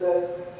that